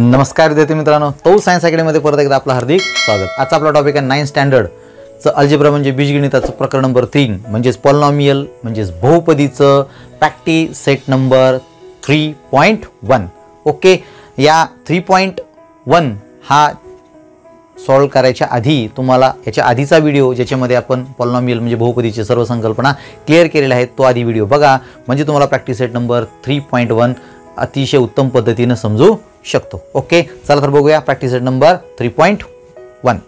नमस्कार विद्यार्थी मित्रांनो तो सायन्स अकॅडमीमध्ये परत एकदा आपलं हार्दिक स्वागत. आजचा आपला टॉपिक आहे नाईन स्टँडर्डचं अल्जेब्रा म्हणजे बीजगणिताचं प्रकरण नंबर तीन म्हणजेच पॉलनॉमियल म्हणजेच बहुपदीचं practice set number three point one okay या थ्री पॉईंट वन हा सॉल्व करायच्या आधी तुम्हाला याच्या आधीचा व्हिडिओ ज्याच्यामध्ये आपण पॉलनॉमियल म्हणजे बहुपदीची सर्व संकल्पना क्लिअर केलेल्या आहेत तो आधी व्हिडिओ बघा. म्हणजे तुम्हाला practice set number three point one अतिशय उत्तम पद्धतीनं समजू शकतो. ओके? चला तर बघूया. Practice number three point one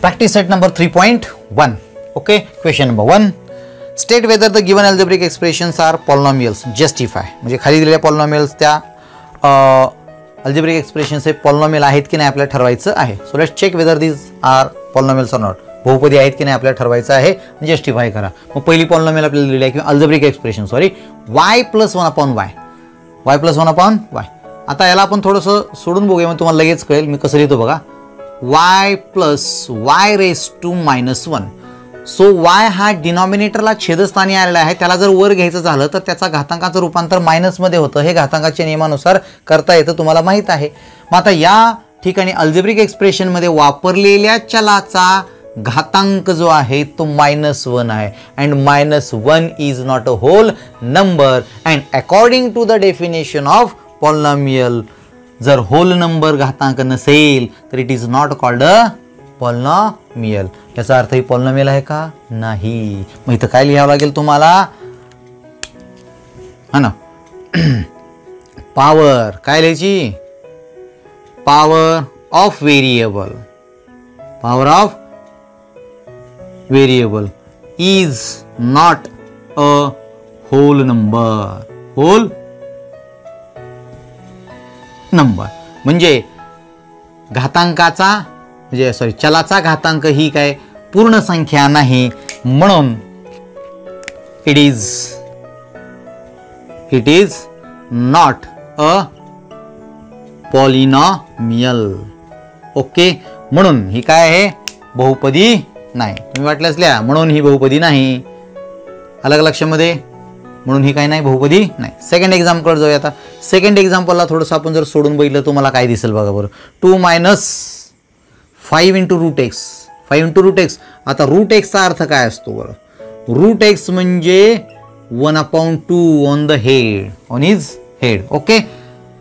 practice set number three point one okay question number one state whether the given algebraic expressions are polynomials justify म्हणजे खाली दिलेल्या पॉलनॉमियल्स त्या अल्जेब्रिक एक्सप्रेशन्स हे पॉलिनॉमियल आहेत की नाही आपल्याला ठरवायचं आहे. So let's check whether these are polynomials or not बहुपदी आहेत की नाही आपल्याला ठरवायचं आहे. जस्टिफाय करा. मग पहिली पॉलिनॉमियल आपल्याला लिहिली आहे किंवा algebraic expression sorry y plus one upon y y plus one upon y आता याला आपण थोडंसं सोडून बघूया मग तुम्हाला लगेच कळेल. मी कसं लिहितो बघा. Y plus y raise two minus one so y हा डिनॉमिनेटरला छेदस्थानी आलेला आहे. त्याला जर वर घ्यायचं झालं तर त्याचा घातांकाचं रूपांतर मायनसमध्ये होतं. हे घातांकाच्या नियमानुसार करता येतं तुम्हाला माहीत आहे. मग आता या ठिकाणी अल्जेब्रिक एक्सप्रेशनमध्ये वापरलेल्या चलाचा घातांक जो आहे तो मायनस वन आहे. And minus one is not a whole number and according to the definition of polynomial जर होल नंबर घातांक नसेल तर it is not called a polynomial याचा अर्थ ही पॉलिनॉमियल आहे का? नाही. मग इथं काय लिहावं लागेल तुम्हाला? हा ना. पॉवर काय लिहायची? Power of variable power of variable is not a whole number whole number म्हणजे घातांकाचा म्हणजे सॉरी चलाचा घातांक ही काय? पूर्ण संख्या नाही. म्हणून it is it is not a polynomial okay म्हणून ही काय आहे? बहुपदी नाही. तुम्ही वाटल्यास लिहा म्हणून ही बहुपदी नाही. अलग लक्षामध्ये म्हणून ही काय नाही बहुपदी नाही. सेकंड एक्झाम्पल जाऊया आता. सेकंड एक्झाम्पलला थोडंसं आपण जर सोडून बघितलं तुम्हाला काय दिसेल बघा बरं. Two minus five into root x five into root x आता रूट एक्सचा अर्थ काय असतो बरं? रूट एक्स म्हणजे one upon two on the head on is head okay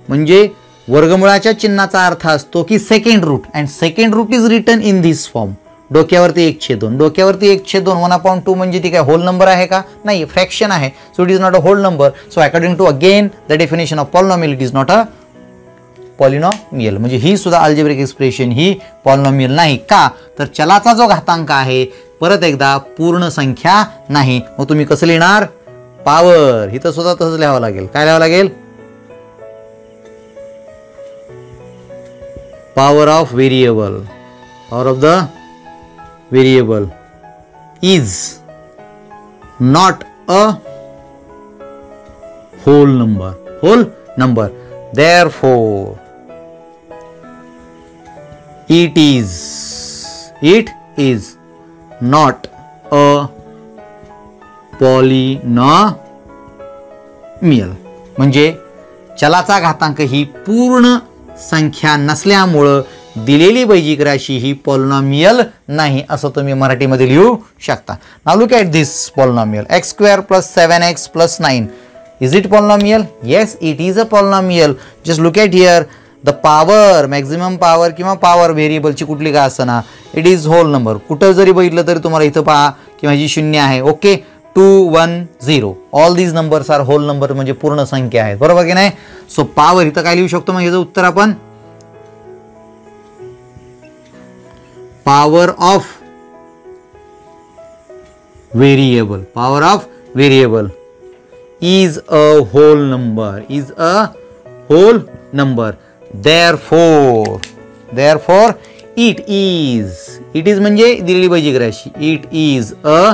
म्हणजे वर्गमुळाच्या चिन्हाचा अर्थ असतो की second root and second root is return in this form डोक्यावरती एक छेद दोन. डोक्यावरती एक छेद दोन वन अपॉन टू म्हणजे ती काय होल नंबर आहे का? नाही फ्रॅक्शन आहे. So it is not a whole number so according to again the definition of polynomial it is not a polynomial म्हणजे ही सुद्धा अल्जेब्रिक एक्सप्रेशन ही पॉलिनॉमियल नाही. का? तर चलाचा जो घातांक आहे परत एकदा पूर्ण संख्या नाही. मग तुम्ही कसं लिहिणार? पॉवर इथं सुद्धा तसंच लिहावं लागेल. काय लिहावं लागेल? Power of variable power of the variable is not a whole number whole number therefore it is it is not a polynomial. म्हणजे चलाचा घातांक ही पूर्ण संख्या नसल्यामुळं दिलेली बैजिक राशी ही पॉलिनॉमियल नाही असं तुम्ही मराठीमध्ये लिहू शकता. Now look at this polynomial x square plus seven x plus nine is it polynomial yes it is a polynomial just look at here the power maximum power किंवा पॉवर व्हेरिएबलची कुठली का असना इट इज होल नंबर कुठं जरी बघितलं तरी तुम्हाला इथं पहा किंवा जी शून्य आहे. Okay two one zero all these numbers are whole number म्हणजे पूर्ण संख्या आहेत. बरोबर की नाही? सो पॉवर इथं काय लिहू शकतो मग? ह्याचं उत्तर आपण power of variable power of variable is a whole number is a whole number therefore therefore it is it is म्हणजे दिलेली पाहिजे ग्रॅशी it is a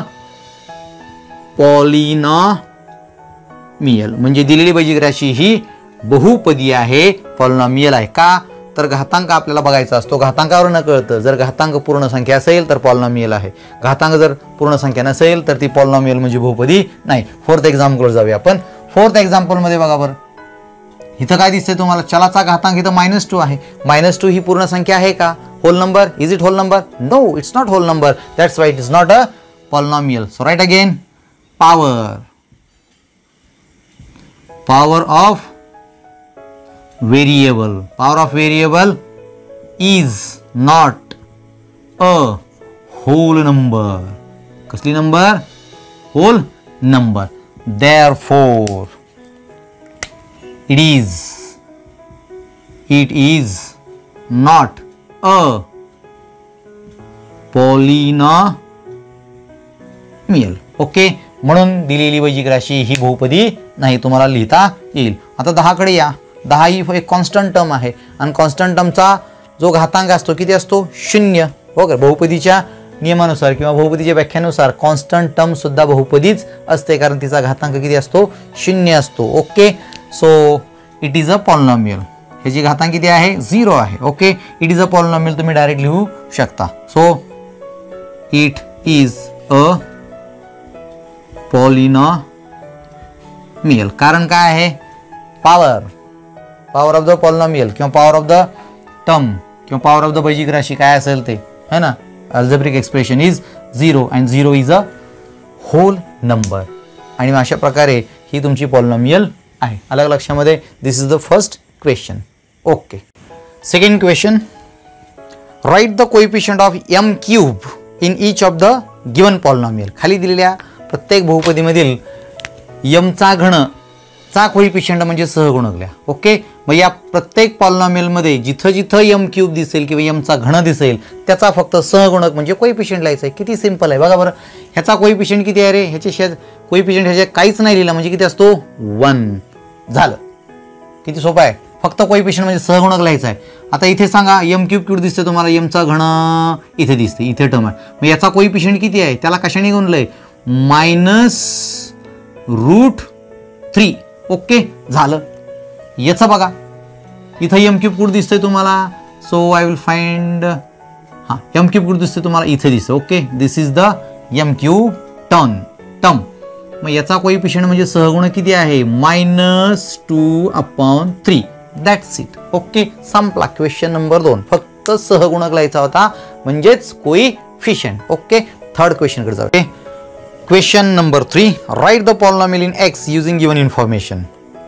polynomial म्हणजे दिलेली पाहिजे ग्रॅशी ही बहुपदी आहे पॉलिनामियल आहे. का? तर घातांक आपल्याला बघायचा असतो. घातांकावर न कळतं. जर घातांक पूर्ण संख्या असेल तर पॉलनॉमियल आहे. घातांक जर पूर्ण संख्या नसेल तर ती पॉलनॉमियल म्हणजे बहुपदी नाही. फोर्थ एक्झाम्पलवर जाऊया आपण. फोर्थ एक्झाम्पलमध्ये बघा बरं. इथं काय दिसतंय तुम्हाला? चलाचा घातांक इथं मायनस टू आहे. मायनस टू ही पूर्ण संख्या आहे का? Whole number is it whole number no it's not whole number that's why it is not a polynomial so right again power power of variable power of variable is not a whole number कसली number whole number therefore it is it is not a polynomial okay म्हणून दिलेली वैजिक राशी ही बहुपदी नाही तुम्हाला लिहिता येईल आता दहाकडे या दहा ही एक कॉन्स्टंट टर्म आहे. आणि कॉन्स्टंट टर्मचा जो घातांक असतो किती असतो? शून्य. हो का? बहुपदीच्या नियमानुसार किंवा बहुपदीच्या व्याख्यानुसार कॉन्स्टंट टर्मसुद्धा बहुपदीच असते. कारण तिचा घातांक किती असतो? शून्य असतो. Okay so it is a polynomial ह्याची घातांक किती आहे? झिरो आहे. Okay it is a polynomial तुम्ही डायरेक्ट लिहू शकता. So it is a polynomial कारण काय आहे? Power power of the polynomial किंवा पॉवर ऑफ द टर्म किंवा पॉवर ऑफ द बैजिक राशी काय असेल ते है ना? Algebraic expression is zero and zero is a whole number आणि मग अशा प्रकारे ही तुमची पॉलनॉमियल आहे. अलग लक्षामध्ये this is the first question okay second question write the coefficient of m cube in each of the given polynomial खाली दिलेल्या प्रत्येक बहुपदीमधील यमचा घण चा पेशंट म्हणजे सहगुणकल्या ओके? मग या प्रत्येक पॉलिनॉमियलमध्ये जिथं जिथं यम क्यूब दिसेल किंवा यमचा घण दिसेल त्याचा फक्त सहगुणक म्हणजे कोइफिशियंट लिहायचं आहे किती सिंपल आहे. बघा बरं. ह्याचा कोइफिशियंट किती आहे रे? ह्याचे शे पेशंट ह्याच्या काहीच नाही लिहिलं. म्हणजे किती असतो? वन झालं. किती सोपं आहे? फक्त कोइफिशियंट म्हणजे सहगुणक लिहायचा आहे. आता इथे सांगा यम क्यूब क्यूड दिसते तुम्हाला. यमचा घण इथे दिसते इथे टर्म आहे. मग याचा कोइफिशियंट किती आहे? त्याला कशाने गुणलं आहे मायनस रूट थ्री ओके झालं. याचं बघा. इथं एम क्यूब कुठं दिसतंय तुम्हाला? सो आय विल फाइंड हां एम क्यूब कुठं दिसतंय तुम्हाला? इथे दिसतं okay this is the m cube turn term मग याचा कोइफिशियंट म्हणजे सहगुण किती आहे? Minus two upon three that's it okay संपला क्वेश्चन नंबर दोन. फक्त सहगुणक लिहायचा होता. म्हणजेच कोइफिशियंट ओके थर्ड क्वेश्चनकडे जाऊ okay question number three write the polynomial in x using given information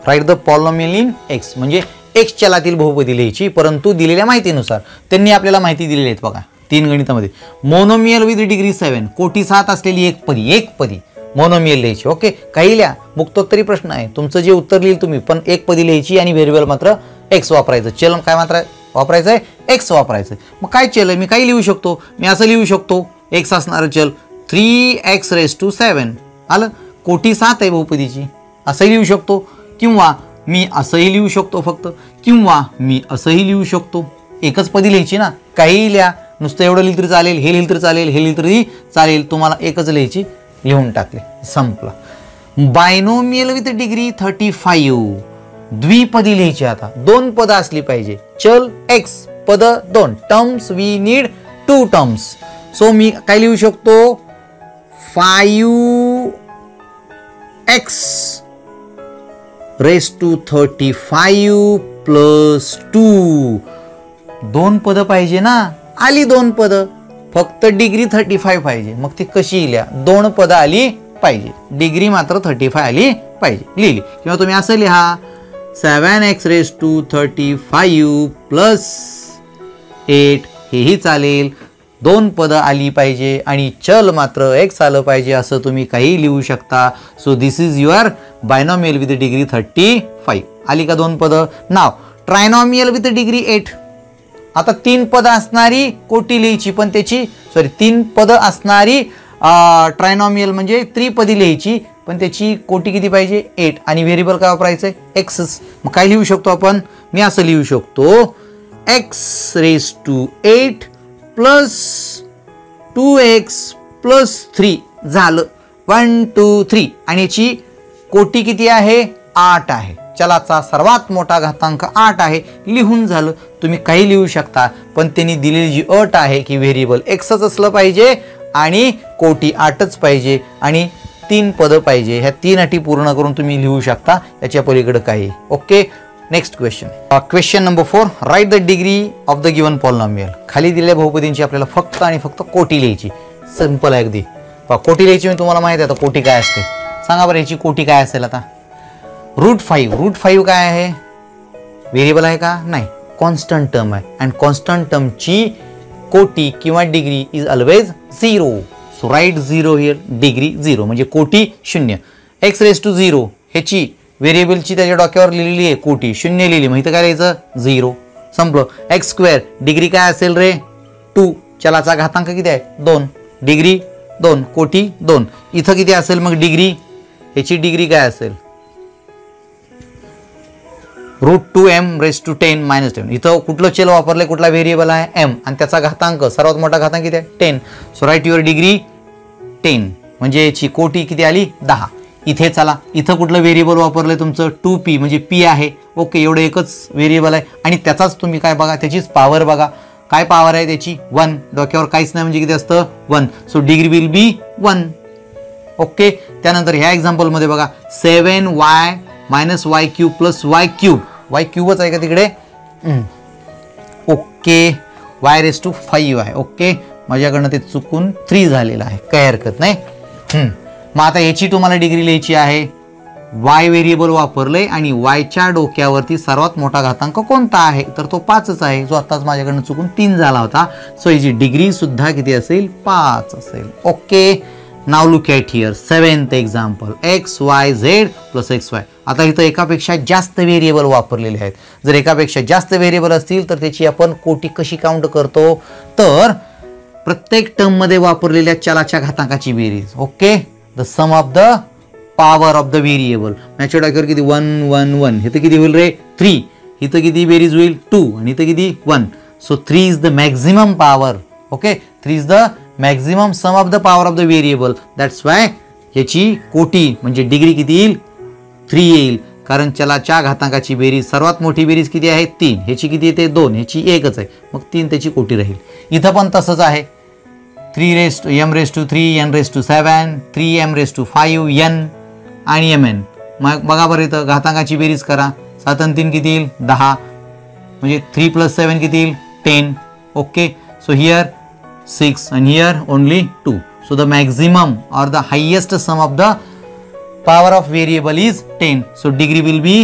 write the polynomial in x म्हणजे एक्स चलातील बहुपदी लिहायची परंतु दिलेल्या माहितीनुसार. त्यांनी आपल्याला माहिती दिलेली आहेत बघा तीन गणितामध्ये. मोनोमियल विथ डिग्री सेवन कोटी सात असलेली एक पदी एक पदी. मोनोमियल लिहायची ओके काही लिहा मुक्तोत्तरी प्रश्न आहे. तुमचं जे उत्तर लिहिल तुम्ही पण एक पदी लिहायची आणि व्हेरिएबल मात्र एक्स वापरायचं. चलन काय मात्र वापरायचं आहे? एक्स वापरायचं मग काय चल मी काही लिहू शकतो? मी असं लिहू शकतो? एक्स असणारं चल. Three x raise two seven. आलं? कोटी सात आहे बहुपदीची. असंही लिहू शकतो. किंवा मी असंही लिहू शकतो फक्त. किंवा मी असंही लिहू शकतो. एकच पदी लिहायची ना? काहीही लिहा. नुसतं एवढं लिहिलं तरी चालेल हे लिहिलं तरी चालेल हे लिहिलं तरी चालेल. तुम्हाला एकच लिहायची. लिहून टाकले संपला. Binomial with degree thirty five. द्विपदी लिहायची आता. दोन पदं असली पाहिजे. चल एक्स पद दोन. Terms we need two terms. So मी काय लिहू शकतो? Five x raise two thirty five plus two दोन पदं पाहिजे ना? आली दोन पदं. फक्त डिग्री थर्टी फाय पाहिजे. मग ती कशी लिहा? दोन पदं आली पाहिजे. डिग्री मात्र थर्टी फाय आली पाहिजे. लिहिली. किंवा तुम्ही असं लिहा seven x raise two thirty five plus eight हेही चालेल. दोन पदं आली पाहिजे आणि चल मात्र एक्स आलं पाहिजे असं तुम्ही काही लिहू शकता. So this is your binomial with degree thirty five आली का दोन पदं? Now trinomial with degree eight आता तीन पदं असणारी कोटी लिहायची पण त्याची सॉरी तीन पदं असणारी ट्रायनॉमियल म्हणजे त्रिपदी लिहायची पण त्याची कोटी किती पाहिजे? एट आणि व्हेरिएबल काय वापरायचं आहे एक्सच मग काय लिहू शकतो आपण? मी असं लिहू शकतो. X raise two eight plus two x plus three झालं. One two three. आणि याची कोटी किती आहे? आठ आहे. चलाचा सर्वात मोठा घातांक आठ आहे. लिहून झालं. तुम्ही काही लिहू शकता पण त्यांनी दिलेली जी अट आहे की व्हेरिएबल एक्सच असलं पाहिजे आणि कोटी आठच पाहिजे आणि तीन पदं पाहिजे. ह्या तीन अटी पूर्ण करून तुम्ही लिहू शकता. याच्या पलीकडं काही. Okay? Next question question number four write the degree of the given polynomial खाली दिलेल्या बहुपदींची आपल्याला फक्त आणि फक्त कोटी लिहायची. सिंपल आहे अगदी. पहा, कोटी लिहायची मी तुम्हाला माहिती आहे आता कोटी काय असते. सांगा बरं याची कोटी काय असेल आता? रूट फाईव्ह रूट फाईव्ह काय आहे? व्हेरिएबल आहे का? नाही. कॉन्स्टंट टर्म आहे. अँड कॉन्स्टंट टर्मची कोटी किंवा degree is always zero so write zero here degree zero म्हणजे कोटी शून्य. एक्स रेस टू झिरो ह्याची व्हेरिएबलची त्याच्या डोक्यावर लिहिलेली आहे कोटी शून्य लिहिली. मग इथं काय लिहायचं? झिरो. संपलं. X square. डिग्री काय असेल रे? टू. चलाचा घातांक किती आहे? दोन. डिग्री दोन. कोटी दोन. इथं किती असेल मग डिग्री? ह्याची डिग्री काय असेल? Root two m raise two ten minus ten. इथं कुठलं चल वापरले कुठला व्हेरिएबल आहे? एम. आणि त्याचा घातांक सर्वात मोठा घातांक किती आहे? Ten. So write your degree ten. म्हणजे याची कोटी किती आली? दहा. इथे चला. इथं कुठलं व्हेरिएबल वापरलं आहे तुमचं? टू पी म्हणजे पी आहे. ओके एवढं एकच व्हेरिएबल आहे. आणि त्याचाच तुम्ही काय बघा? त्याचीच पॉवर बघा. काय पॉवर आहे त्याची? वन डोक्यावर काहीच नाही म्हणजे किती असतं? One so degree will be one okay त्यानंतर ह्या एक्झाम्पलमध्ये बघा. Seven y minus y cube plus y cube y क्यूबच आहे का तिकडे? Okay y raise to five आहे. ओके माझ्याकडनं ते चुकून थ्री झालेलं आहे. काही हरकत नाही. मग आता याची तुम्हाला डिग्री लिहायची आहे. वाय व्हेरिएबल आहे आणि वायच्या डोक्यावरती सर्वात मोठा घातांक कोणता आहे? तर तो पाचच आहे. जो आत्ताच माझ्याकडनं चुकून तीन झाला होता. सो याची डिग्रीसुद्धा किती असेल? पाच असेल. Okay now look at here seventh example x y z plus x y आता इथं एकापेक्षा जास्त व्हेरिएबल वापरलेले आहेत. जर एकापेक्षा जास्त व्हेरिएबल असतील तर त्याची आपण कोटी कशी काउंट करतो? तर प्रत्येक टर्ममध्ये वापरलेल्या चलाच्या घातांकाची बेरीज okay the sum of the power of the variable मॅच्या डॉक्यावर किती? वन वन वन इथं किती होईल रे? थ्री इथं किती बेरीज होईल? टू आणि इथं किती? One so three is the maximum power okay three is the maximum sum of the power of the variable that's y याची कोटी म्हणजे डिग्री किती येईल? थ्री येईल. कारण चलाच्या घातांकाची बेरीज सर्वात मोठी बेरीज किती आहे? तीन. ह्याची किती येते? दोन. ह्याची एकच आहे. मग तीन त्याची कोटी राहील. इथं पण तसंच आहे. Three raise to m raise to three n raise to seven three m raise to five n आणि एम एन मग बघा बरं इथं घातांकाची बेरीज करा. सात आणि तीन किती येईल? दहा. म्हणजे थ्री प्लस सेवन किती येईल? Ten okay so here six आणि here only two so the maximum or the highest sum of the power of variable is ten so degree will be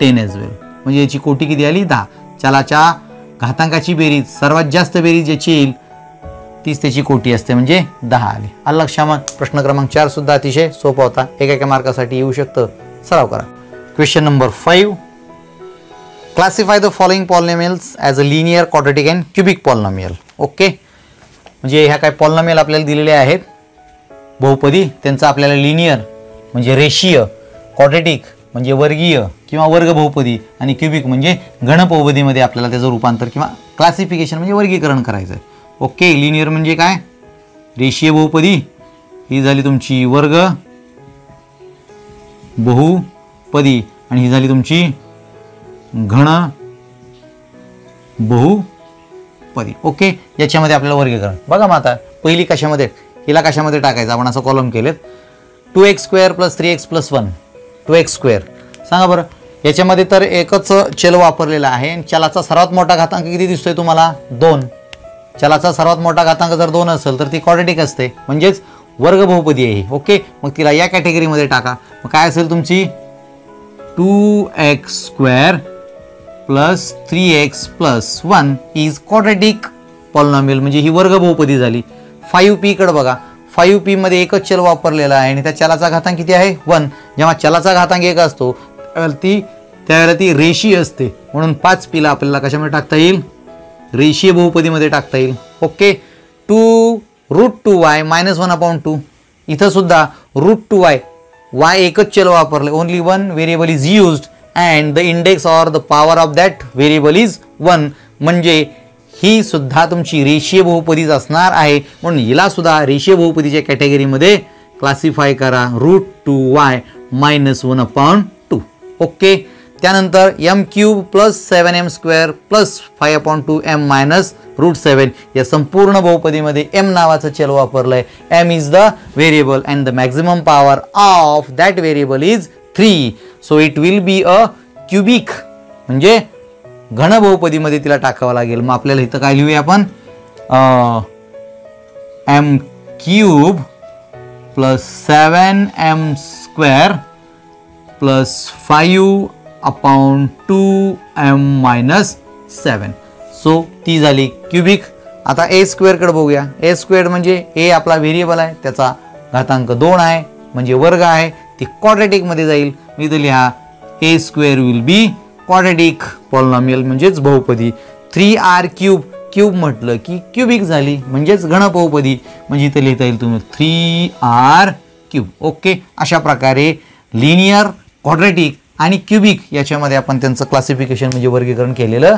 ten as well म्हणजे याची कोटी किती आली? दहा. चलाच्या घातांकाची बेरीज सर्वात जास्त बेरीज याची येईल तीस त्याची कोटी असते म्हणजे दहा आली. आलं प्रश्न क्रमांक चार सुद्धा अतिशय सोपा होता. एका एका मार्कासाठी येऊ शकतं. सराव करा. Question number five classify the following polynomials as a linear quadratic and cubic polynomial okay म्हणजे ह्या काय पॉलनॉमियल आपल्याला दिलेले आहेत. बहुपदी त्यांचं आपल्याला लिनियर म्हणजे रेषीय क्वाड्रेटिक म्हणजे वर्गीय किंवा वर्ग बहुपदी आणि क्युबिक म्हणजे गणपौपदीमध्ये आपल्याला त्याचं रूपांतर किंवा क्लासिफिकेशन म्हणजे वर्गीकरण करायचं आहे ओके लिनियर म्हणजे काय? रेषीय बहुपदी. ही झाली तुमची वर्ग. बहुपदी. आणि ही झाली तुमची घन बहुपदी. ओके याच्यामध्ये आपल्याला वर्गीकरण. बघा मग आता पहिली कशामध्ये? हिला कशामध्ये टाकायचं? आपण असं कॉलम केलेत. Two x square plus three x plus one two x square सांगा बरं. याच्यामध्ये तर एकच चल वापरलेला आहे आणि चलाचा सर्वात मोठा घातांक किती दिसतोय तुम्हाला? दोन. चलाचा सर्वात मोठा घातांक जर दोन असेल तर ती क्वाड्रेटिक असते. म्हणजेच वर्ग बहुपदी आहे ओके? मग तिला या कॅटेगरीमध्ये टाका. मग काय असेल तुमची? Two x square plus three x plus one is quadratic polynomial म्हणजे ही वर्ग बहुपदी झाली फाईव्ह पीकडे बघा. फाईव्ह पीमध्ये एकच चल वापरलेला आहे आणि त्या चलाचा घातांक किती आहे? वन जेव्हा चलाचा घातांक एक असतो त्यावेळेला ती त्यावेळेला ती रेषी असते. म्हणून पाच पीला आपल्याला कशामध्ये टाकता येईल? रेषीय बहुपदीमध्ये टाकता येईल. Okay two root two y minus one upon two इथंसुद्धा root two y y एकच चल वापरले only one variable is used and the index or the power of that variable is one म्हणजे ही सुद्धा तुमची रेषीय बहुपदीच असणार आहे. म्हणून हिला सुद्धा रेषीय बहुपदीच्या कॅटेगरीमध्ये क्लासिफाय करा. Root two y minus one upon two okay त्यानंतर m cube plus seven m square plus five upon two m minus root seven या संपूर्ण बहुपदीमध्ये एम नावाचं चल वापरलं आहे m is the variable and the maximum power of that variable is three so it will be a cubic म्हणजे घन बहुपदीमध्ये तिला टाकावं लागेल. मग आपल्याला इथं काय लिहूया आपण? M cube plus seven m square plus five upon two m minus seven. So ती झाली क्युबिक. आता ए स्क्वेअरकडे बघूया. ए स्क्वेअर म्हणजे ए आपला व्हेरिएबल आहे त्याचा घातांक दोन आहे म्हणजे वर्ग आहे ती क्वाड्रेटिकमध्ये जाईल. मी तर लिहा a square will be quadratic polynomial म्हणजेच बहुपदी. थ्री आर क्यूब क्यूब म्हटलं की क्युबिक झाली म्हणजेच घन बहुपदी. म्हणजे इथं लिहिता येईल तुम्ही थ्री आर क्यूब. ओके अशा प्रकारे लिनियर क्वाड्रेटिक आणि क्युबिक याच्यामध्ये आपण त्यांचं क्लासिफिकेशन म्हणजे वर्गीकरण केलेलं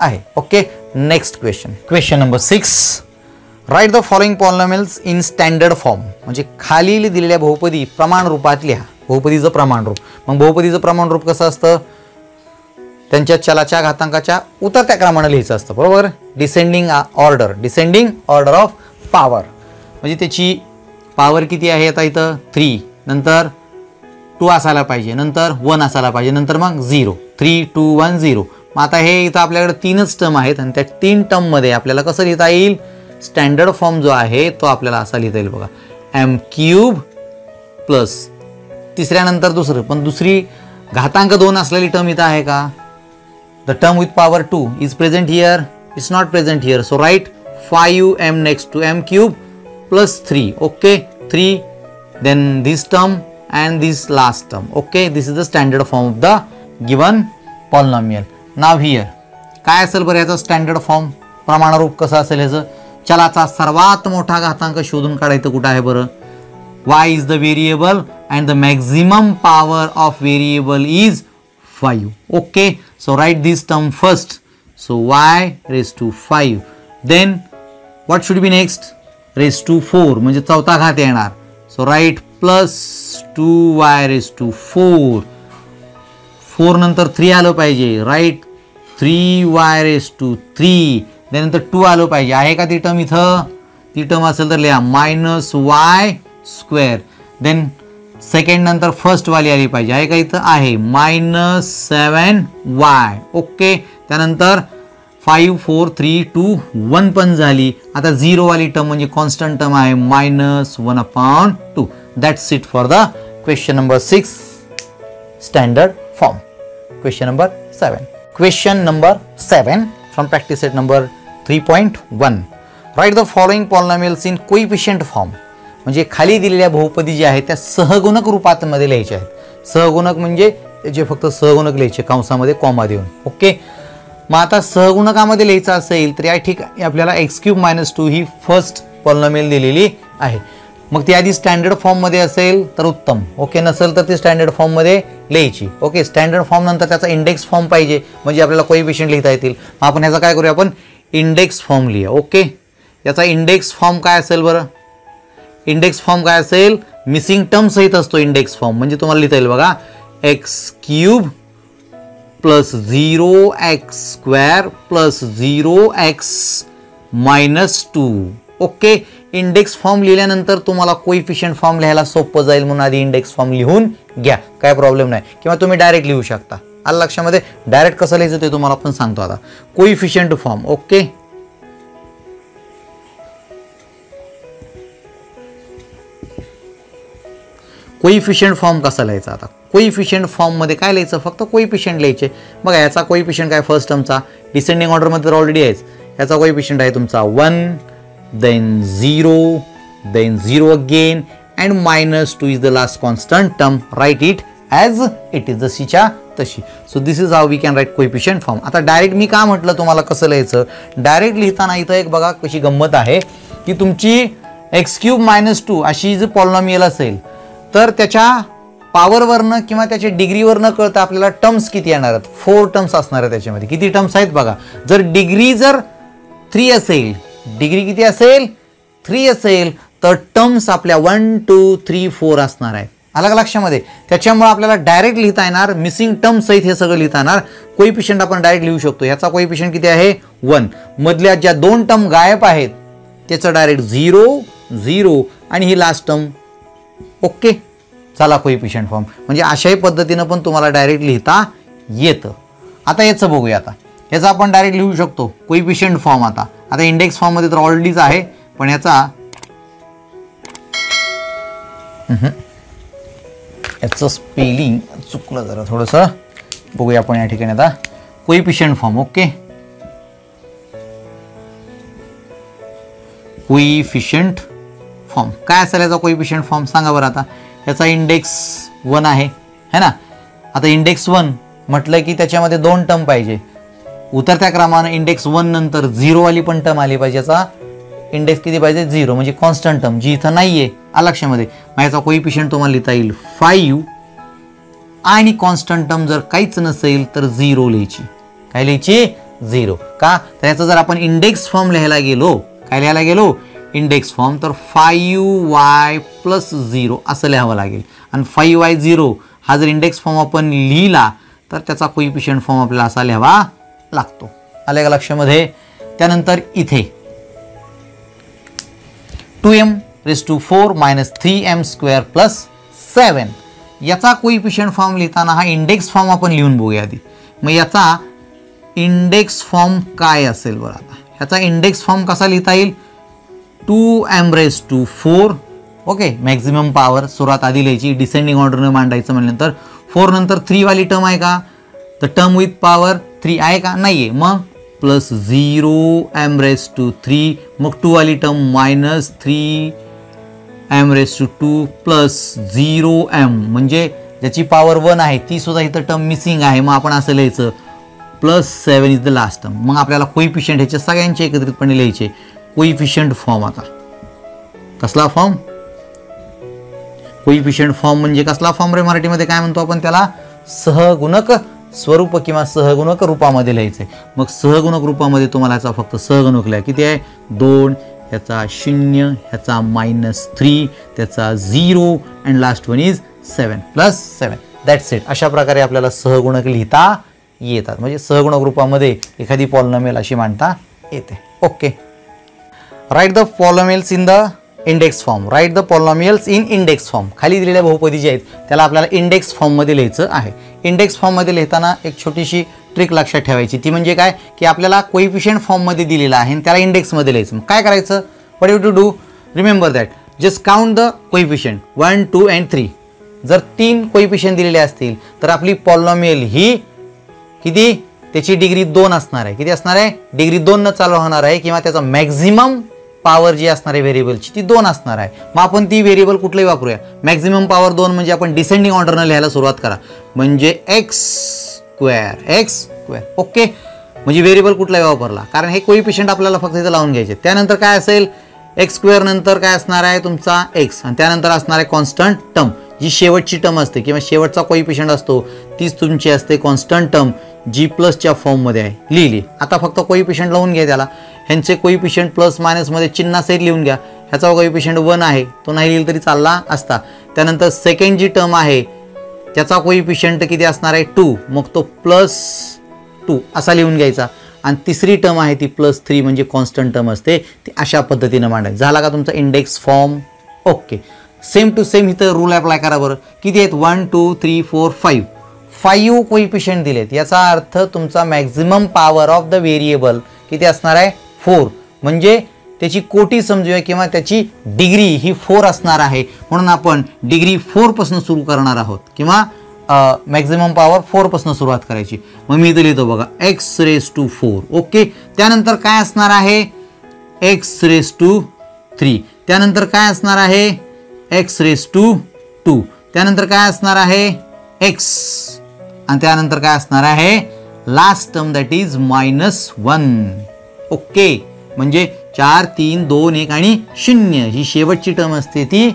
आहे. Okay next question question number six write the following polynomials in standard form म्हणजे खालील दिलेल्या बहुपदी प्रमाण रूपातल्या बहुपदीचं प्रमाण रूप मग बहुपदीचं प्रमाण रूप कसं असतं? त्यांच्या चलाच्या घातांकाच्या उतरत्या क्रमानं लिहायचं असतं बरोबर? Descending order descending order of power म्हणजे त्याची पॉवर किती आहे आता इथं? थ्री नंतर टू असायला पाहिजे नंतर वन असायला पाहिजे नंतर मग zero. Three two one zero. मग आता हे इथं आपल्याकडे तीनच टर्म आहेत आणि त्या तीन टर्ममध्ये आपल्याला कसं लिहिता येईल? स्टँडर्ड फॉर्म जो आहे तो आपल्याला असा लिहिता येईल बघा. एम क्यूब प्लस तिसऱ्यानंतर दुसरं. पण दुसरी घातांक दोन असलेली टर्म इथं आहे का? The term with power two is present here it's not present here so write five m next two m cube plus three okay three then this term and this last term. Okay this is the standard form of the given polynomial. Now here काय असेल बरं याचा standard form प्रमाणरूप कसं असेल ह्याचं चलाचा सर्वात मोठा घातांक शोधून काढायचं कुठं आहे बरं. Y is the variable and the maximum power of variable is five okay so write this term first so y raise to five then what should be next raise to four म्हणजे चौथा घात येणार. So write plus two y raise to four. Four नंतर three आलं पाहिजे write three y raise to three त्यानंतर two आलं पाहिजे. आहे का ती टर्म इथं? ती टर्म असेल तर लिहा minus y square then second नंतर फर्स्ट वाली आली पाहिजे. आहे का इथं? आहे. मायनस सेवन वाय ओके त्यानंतर five four three two one पण झाली. आता झिरोवाली टर्म म्हणजे कॉन्स्टंट टर्म आहे. Minus one upon two that's it for the question number six standard form question number seven question number seven from practice set number three point one write the following coefficient in form म्हणजे खाली दिलेल्या बहुपदी ज्या आहेत त्या सहगुणक रूपात मध्ये लिहायच्या आहेत. सहगुणक म्हणजे जे फक्त सहगुणक लिहायचे कंसामध्ये कॉमा देऊन. ओके मग आता सहगुणकामध्ये लिहायचं असेल तर या ठिकाणी आपल्याला एक्स क्यूब मायनस टू ही फर्स्ट पॉलनॉमेल दिलेली आहे. मग ती आधी स्टँडर्ड फॉर्ममध्ये असेल तर उत्तम. ओके नसेल तर ती स्टँडर्ड फॉर्ममध्ये लिहायची. ओके स्टँडर्ड फॉर्म नंतर त्याचा इंडेक्स फॉर्म पाहिजे म्हणजे आपल्याला कोईफिशियंट लिहिता येतील. मग आपण ह्याचा काय करूया आपण? इंडेक्स फॉर्म लिहा ओके याचा इंडेक्स फॉर्म काय असेल बरं? इंडेक्स फॉर्म काय असेल? मिसिंग टर्म सहित असतो इंडेक्स फॉर्म म्हणजे तुम्हाला लिहिता येईल बघा. X cube plus zero x square plus zero x minus two okay index form लिहिल्यानंतर तुम्हाला कोइफिशियंट फॉर्म लिहायला सोपं जाईल म्हणून आधी इंडेक्स फॉर्म लिहून घ्या. काय प्रॉब्लेम नाही. किंवा तुम्ही डायरेक्ट लिहू शकता. आलं लक्षामध्ये? डायरेक्ट कसं लिहायचं ते तुम्हाला पण सांगतो आता. Coefficient form okay coefficient form कसा लिहायचा आता? कोइफिशियंट फॉर्ममध्ये काय लिहायचं? फक्त कोइफिशियंट लिहायचे. बघा याचा कोइफिशियंट काय फर्स्ट टर्मचा डिसेंडिंग ऑर्डरमध्ये तर ऑलरेडी आहेच. याचा कोइफिशियंट आहे तुमचा one then zero then zero again and minus two is the last constant term write it as it is जशीच्या तशी. So this is how we can write coefficient form आता direct मी का म्हटलं तुम्हाला कसं लिहायचं? डायरेक्ट लिहिताना इथं एक बघा कशी गंमत आहे की तुमची एक्स क्यूब मायनस टू अशी जर पॉलिनॉमियल असेल तर त्याच्या पावरवरनं किंवा त्याच्या डिग्रीवरनं कळतं आपल्याला टर्म्स किती येणार आहेत. फोर टर्म्स असणार आहेत त्याच्यामध्ये. किती टर्म्स आहेत बघा. जर डिग्री जर थ्री असेल डिग्री किती असेल? थ्री असेल. तर टर्म्स आपल्या वन टू थ्री फोर असणार आहे अलग लक्षामध्ये? त्याच्यामुळे आपल्याला डायरेक्ट लिहिता येणार मिसिंग टर्म सहित हे सगळं लिहिता येणार. कोईफिशियंट आपण डायरेक्ट लिहू शकतो. ह्याचा कोईफिशियंट किती आहे? वन. मधल्या ज्या दोन टर्म गायब आहेत त्याचं डायरेक्ट झिरो झिरो. आणि ही लास्ट टर्म ओके. चला कोईफिशियंट फॉर्म. म्हणजे अशाही पद्धतीनं पण तुम्हाला डायरेक्ट लिहिता येतं. आता याचं बघूया आता. याचं आपण डायरेक्ट लिहू शकतो. कोईफिशियंट फॉर्म आता. आता इंडेक्स फॉर्ममध्ये तर ऑलरेडीच आहे पण याचा याचं स्पेलिंग चुकलं जरा थोडंसं. बघूया आपण या ठिकाणी आता. Coefficient form okay coefficient form काय असेल याचा कोईफिशियंट फॉर्म सांगा बरं आता. याचा इंडेक्स वन आहे है ना? आता इंडेक्स वन म्हटलं की त्याच्यामध्ये दोन टर्म पाहिजे. उतरत्या क्रमानं इंडेक्स वन नंतर झिरोवाली पण टर्म आली पाहिजे. याचा इंडेक्स किती पाहिजे? झिरो म्हणजे कॉन्स्टंट टर्म जी इथं नाही आहे अलक्षामध्ये मग याचा कोईफिशियंट तुम्हाला लिहिता येईल फाईव्ह आणि कॉन्स्टंट टर्म जर काहीच नसेल तर झिरो लिहायची. काय लिहायची? झिरो का? तर याचा जर आपण इंडेक्स फॉर्म लिहायला गेलो काय लिहायला गेलो? इंडेक्स फॉर्म तर फाईव्ह वाय प्लस झिरो असं लिहावं लागेल. आणि फाईव्ह वाय झिरो हा जर इंडेक्स फॉर्म आपण लिहिला तर त्याचा कोईफिशियंट फॉर्म आपल्याला असा लिहावा लागतो. आले का लक्षामध्ये त्यानंतर इथे. Two m raise to four minus three m square plus seven याचा कोइफिशियंट फॉर्म लिहिताना हा इंडेक्स फॉर्म आपण लिहून बघूया आधी. मग याचा इंडेक्स फॉर्म काय असेल बरं आता? ह्याचा इंडेक्स फॉर्म कसा लिहिता येईल? Two m raise to four okay maximum power सुरुवात आधी लिहायची डिसेंडिंग ऑर्डरनं मांडायचं म्हटल्यानंतर फोर नंतर थ्रीवाली टर्म आहे का? तर टर्म विथ पॉवर थ्री आहे का? नाही आहे मग? Plus zero m raise to three मग टू वाली term minus three m raise to two plus zero m म्हणजे ज्याची पॉवर वन आहे ती सुद्धा इथं टर्म मिसिंग आहे. मग आपण असं लिहायचं. Plus seven is the last term मग आपल्याला कोईफिशियंट ह्याच्या सगळ्यांचे एकत्रितपणे लिहायचे. कोईफिशियंट फॉर्म आता. कसला फॉर्म कोईफिशियंट फॉर्म म्हणजे कसला फॉर्म रे? मराठीमध्ये काय म्हणतो आपण त्याला? सहगुणक स्वरूप किंवा सहगुणक रूपामध्ये लिहायचं आहे मग सहगुणक रूपामध्ये तुम्हाला याचा फक्त सहगुणक लिहा. किती आहे? दोन ह्याचा शून्य ह्याचा मायनस थ्री त्याचा zero and last one is seven plus seven that's it अशा प्रकारे आपल्याला सहगुणक लिहिता येतात. म्हणजे सहगुणक रूपामध्ये एखादी पॉलनमेल अशी मांडता येते. Okay write the polynomials in the index form write the polynomials in index form खाली दिलेल्या बहुपदी जे आहेत. त्याला आपल्याला इंडेक्स फॉर्ममध्ये लिहायचं आहे. इंडेक्स फॉर्ममध्ये लिहिताना एक छोटीशी ट्रिक लक्षात ठेवायची. ती म्हणजे काय? की आपल्याला कोइफिशियंट फॉर्ममध्ये दिलेला आहे आणि त्याला इंडेक्समध्ये लिहायचं. मग काय करायचं? What you to do remember that just count the coefficient one two and three जर तीन कोइफिशियंट दिलेले असतील तर आपली पॉलॉमियल ही किती? त्याची डिग्री दोन असणार आहे. किती असणार आहे? डिग्री दोननं चालू होणार आहे किंवा त्याचा मॅक्झिमम पॉवर जी असणार आहे व्हेरिएबलची ती दोन असणार आहे. मग आपण ती व्हेरिएबल कुठलंही वापरूया. मॅक्झिमम पॉवर दोन म्हणजे आपण डिसेंडिंग ऑर्डरनं लिहायला सुरुवात करा. म्हणजे x square x square okay म्हणजे व्हेरिएबल कुठलाही वापरला. कारण हे कोईफिशियंट आपल्याला फक्त इथं लावून घ्यायचे. त्यानंतर काय असेल? एक्स स्क्वेअर नंतर काय असणार आहे तुमचा एक्स आणि त्यानंतर असणार आहे कॉन्स्टंट टर्म जी शेवटची टर्म असते किंवा शेवटचा कोईफिशियंट असतो तीच तुमची असते कॉन्स्टंट टर्म जी प्लसच्या फॉर्ममध्ये आहे. लिहिली. आता फक्त कोईफिशियंट लावून घ्या त्याला. ह्यांचे कोईफिशियंट प्लस मायनसमध्ये चिन्हासहित लिहून घ्या. ह्याचा कोईफिशियंट वन आहे तो नाही लिहिलं तरी चालला असता. त्यानंतर सेकंड जी टर्म आहे त्याचा कोईफिशियंट किती असणार आहे? टू मग तो प्लस टू असा लिहून घ्यायचा. आणि तिसरी टर्म आहे ती प्लस थ्री म्हणजे कॉन्स्टंट टर्म असते. ती अशा पद्धतीनं मांडायची. झाला का तुमचा index form okay same to same इथं रूल अप्लाय करा बरं. किती आहेत? One two three four five five coefficient दिलेत. याचा अर्थ तुमचा maximum power of the variable किती असणार आहे? फोर. म्हणजे त्याची कोटी समजूया किंवा त्याची डिग्री ही फोर असणार आहे. म्हणून आपण डिग्री फोरपासून सुरू करणार आहोत. किंवा मॅक्झिमम पॉवर फोरपासून सुरुवात करायची. मग मी इथं लिहितो बघा x raise to four okay त्यानंतर काय असणार आहे? एक्स रेस टू थ्री त्यानंतर काय असणार आहे? एक्स रेस टू टू त्यानंतर काय असणार आहे? एक्स आणि त्यानंतर काय असणार आहे? Last term that is minus one okay. म्हणजे चार तीन दोन एक आणि शून्य. ही शेवटची टर्म असते ती.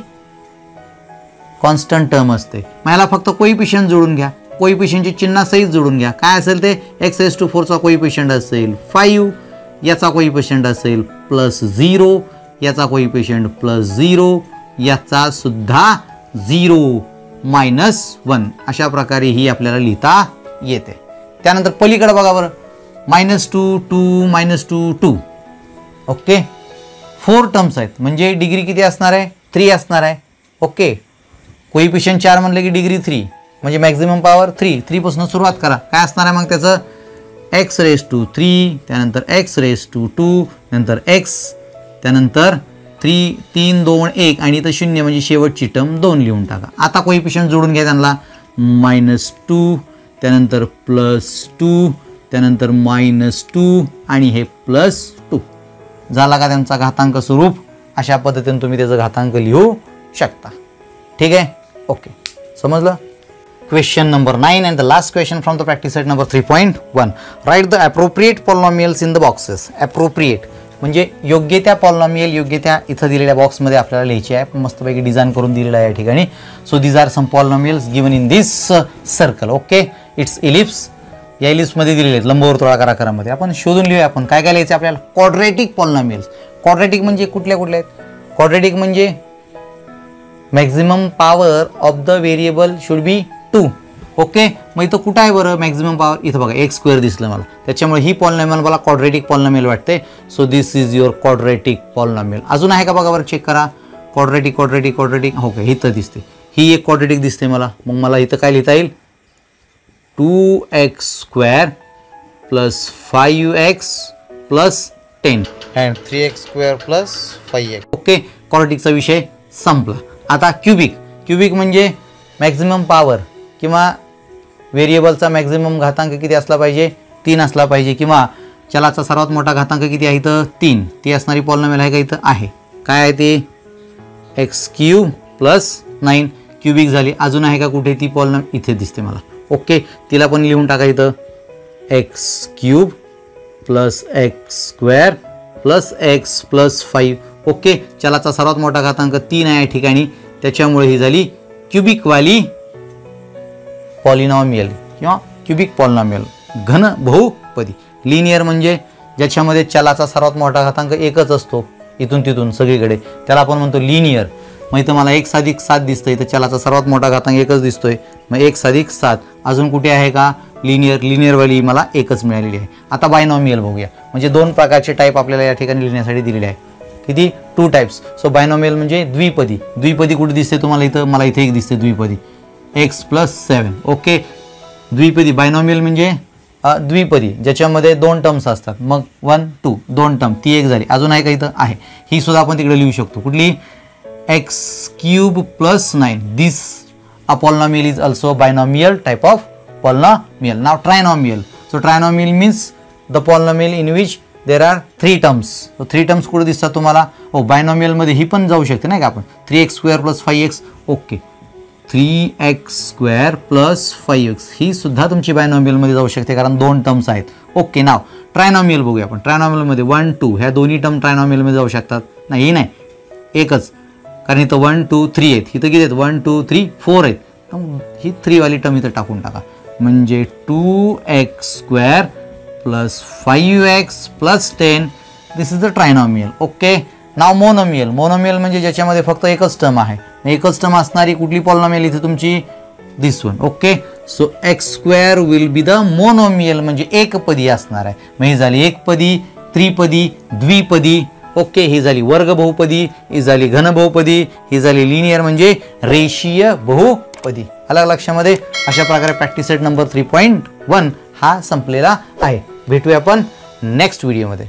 कॉन्स्टंट टर्म असते. मला फक्त कोईपिशियंट जोडून घ्या. कोईपिशियंटची चिन्हासहित जोडून घ्या. काय असेल ते? एक्स एस टू फोरचा कोईपिशंट असेल फाईव्ह याचा कोईपिशंट असेल प्लस झिरो याचा कोईपिशंट प्लस झिरो याचा सुद्धा झिरो मायनस वन अशा प्रकारे ही आपल्याला लिहिता येते. त्यानंतर पलीकडे बघा बरं. Minus two two minus two two. Okay? Four terms आहेत. म्हणजे डिग्री किती असणार आहे? थ्री असणार आहे. ओके? कोईपिशन चार म्हणलं की डिग्री थ्री म्हणजे मॅक्झिमम पॉवर थ्री थ्रीपासून सुरुवात करा. काय असणार आहे मग त्याचं? एक्स रेस टू थ्री त्यानंतर एक्स रेस टू टू नंतर एक्स त्यानंतर थ्री तीन दोन एक. आणि इथं शून्य म्हणजे शेवटची टर्म दोन लिहून टाका. आता कोईपिशन जोडून घ्या त्यांना. मायनस टू त्यानंतर प्लस टू त्यानंतर मायनस टू आणि हे प्लस टू झाला का त्यांचा घातांक स्वरूप? अशा पद्धतीने तुम्ही त्याचं घातांक लिहू शकता. ठीक आहे? ओके समजलं? Question number nine and the last question from the practice set number three point one write the appropriate polynomials in the boxes appropriate म्हणजे योग्य त्या पॉलॉमियल योग्य त्या इथं दिलेल्या बॉक्समध्ये आपल्याला लिहायची आहे. मस्तपैकी डिझाईन करून दिलेलं आहे या ठिकाणी. So these are some polynomials given in this circle okay it's ellipse या लिस्टमध्ये दिलेले आहेत लंबवर्तुळाकार आकारामध्ये आपण शोधून लिहूया आपण काय काय लिहायचं आपल्याला? क्वाड्रेटिक पॉलॉमियल्स क्वाड्रेटिक म्हणजे कुठल्या कुठल्या आहेत? क्वाड्रेटिक म्हणजे maximum power of the variable should be two okay मग इथं कुठं आहे बरं मॅक्झिमम पॉवर इथं बघा एक स्क्वेअर दिसलं मला. त्याच्यामुळे ही पॉलनॉमियल मला क्वाड्रेटिक पॉलनॉमियल वाटते so this is your quadratic polynomial अजून आहे का बघा बरं? चेक करा. क्वाड्रेटिक क्वाड्रेटिक क्वाड्रेटिक हो का इथं दिसते ही एक क्वाड्रेटिक दिसते मला. मग मला इथं काय लिहिता येईल? Two x square plus five x plus ten. And three x square plus five x. Okay क्वाड्रेटिकचा विषय संपला. आता क्युबिक क्युबिक म्हणजे मॅक्झिमम पॉवर किंवा व्हेरिएबलचा मॅक्झिमम घातांक किती असला पाहिजे? तीन असला पाहिजे किंवा चलाचा सर्वात मोठा घातांक किती आहे इथं? तीन. ती असणारी पॉलनॉमियल आहे का इथं? आहे. काय आहे ते? X cube plus nine cubic झाली. अजून आहे का कुठे ती पॉलनॉम इथे दिसते मला. ओके तिला पण लिहून टाका इथं. X cube plus x square plus x plus five okay चलाचा सर्वात मोठा घातांक तीन आहे या ठिकाणी. त्याच्यामुळे ही झाली क्युबिकवाली पॉलिनॉमियल किंवा क्युबिक पॉलिनॉमियल घन बहुपदी. लिनियर म्हणजे ज्याच्यामध्ये चलाचा सर्वात मोठा घातांक एकच असतो इथून तिथून सगळीकडे. त्याला आपण म्हणतो लिनियर मग इथं मला एक साधिक सात दिसतं इथं चलाचा सर्वात मोठा घातांक एकच दिसतोय. मग एक साधिक सात. अजून कुठे आहे का? लिनियर लिनियरवाली मला एकच मिळालेली आहे. आता बायनॉमियल बघूया. म्हणजे दोन प्रकारचे टाईप आपल्याला या ठिकाणी लिहिण्यासाठी दिलेले आहे. किती? टू टाईप्स सो बायनॉमियल म्हणजे द्विपदी. द्विपदी कुठे दिसते तुम्हाला इथं? मला इथे एक दिसते द्विपदी. एक्स प्लस सेवन ओके द्विपदी. बायनॉमियल म्हणजे द्विपदी. ज्याच्यामध्ये दोन टर्म्स असतात. मग वन टू दोन टर्म ती एक झाली. अजून आहे का इथं? आहे. ही सुद्धा आपण तिकडे लिहू शकतो. कुठली? X cube plus nine this a polynomial is also binomial type of polynomial now trinomial so trinomial means the polynomial in which there are three terms three terms कुठे दिसतात तुम्हाला? Oh, हो बायनॉमियलमध्ये ही पण जाऊ शकते नाही का आपण? Three x square plus five x okay three x square plus five x ही सुद्धा तुमची बायनॉमियलमध्ये जाऊ शकते कारण दोन टर्म्स आहेत. ओके नाव ट्रायनॉमियल बघूया आपण. ट्रायनॉमियलमध्ये वन टू ह्या दोन्ही टर्म ट्रायनॉमियलमध्ये जाऊ शकतात. नाही नाही. एकच. कारण इथं वन टू थ्री आहेत. इथं किती आहेत? वन टू थ्री फोर आहेत. ही थ्रीवाली टर्म इथं टाकून टाका. म्हणजे two x square plus five x plus ten this is the trinomial okay now monomial monomial म्हणजे ज्याच्यामध्ये फक्त एकच टर्म आहे. एकच टर्म असणारी कुठली पॉलनॉमियल इथे तुमची? This one okay so x square will be the monomial म्हणजे एकपदी असणार आहे. मग ही झाली एकपदी त्रिपदी द्विपदी ओके ही झाली वर्ग बहुपदी ही झाली घन बहुपदी ही झाली लिनियर म्हणजे रेषीय बहुपदी. आला लक्षामध्ये? अशा प्रकारे practice set number three point one हा संपलेला आहे. भेटूया आपण नेक्स्ट व्हिडिओमध्ये